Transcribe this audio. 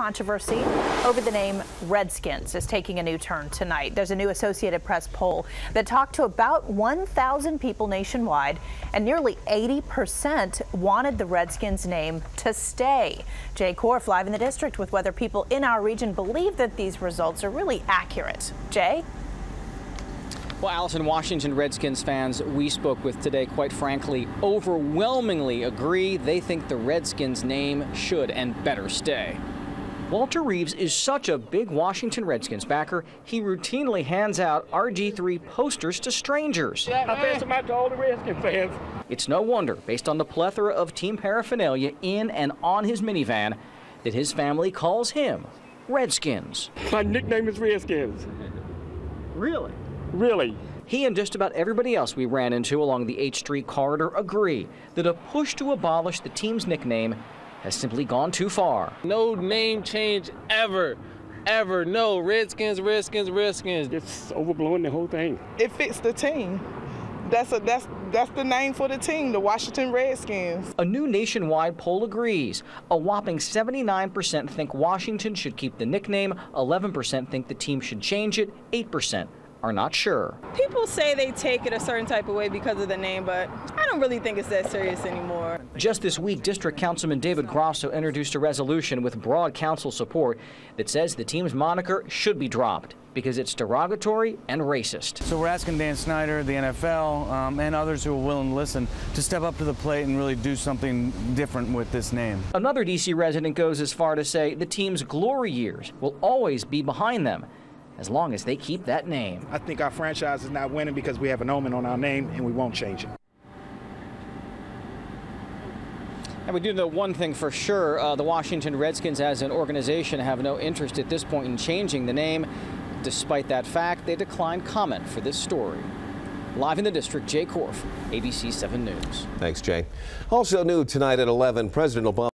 Controversy over the name Redskins is taking a new turn tonight. There's a new Associated Press poll that talked to about 1,000 people nationwide, and nearly 80% wanted the Redskins name to stay. Jay Korff live in the district with whether people in our region believe that these results are really accurate. Jay? Well, Allison, Washington Redskins fans we spoke with today, quite frankly, overwhelmingly agree they think the Redskins name should and better stay. Walter Reeves is such a big Washington Redskins backer, he routinely hands out RG3 posters to strangers. I pass them out to all the Redskins fans. It's no wonder, based on the plethora of team paraphernalia in and on his minivan, that his family calls him Redskins. My nickname is Redskins. Really? Really. He and just about everybody else we ran into along the H Street corridor agree that a push to abolish the team's nickname has simply gone too far. No name change ever. Ever. No. Redskins, Redskins, Redskins. It's overblowing the whole thing. It fits the team. That's a that's that's the name for the team, the Washington Redskins. A new nationwide poll agrees. A whopping 79% think Washington should keep the nickname, 11% think the team should change it, 8% are not sure. People say they take it a certain type of way because of the name, but I don't really think it's that serious anymore. Just this week, District Councilman David Grosso introduced a resolution with broad council support that says the team's moniker should be dropped because it's derogatory and racist. So we're asking Dan Snyder, the NFL, um, and others who are willing to listen to step up to the plate and really do something different with this name. Another D.C. resident goes as far to say the team's glory years will always be behind them as long as they keep that name. I think our franchise is not winning because we have an omen on our name and we won't change it. And we do know one thing for sure uh, the Washington Redskins, as an organization, have no interest at this point in changing the name. Despite that fact, they declined comment for this story. Live in the district, Jay Korff, ABC 7 News. Thanks, Jay. Also new tonight at 11, President Obama.